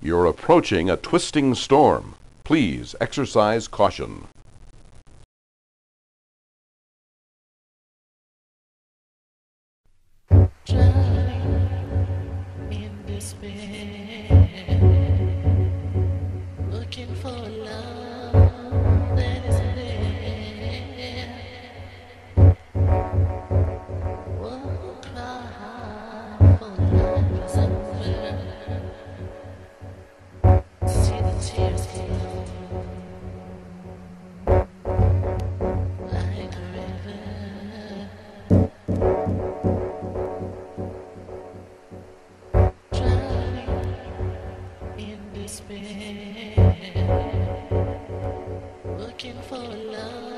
You're approaching a twisting storm. Please exercise caution. Despair, looking for love. been looking for love.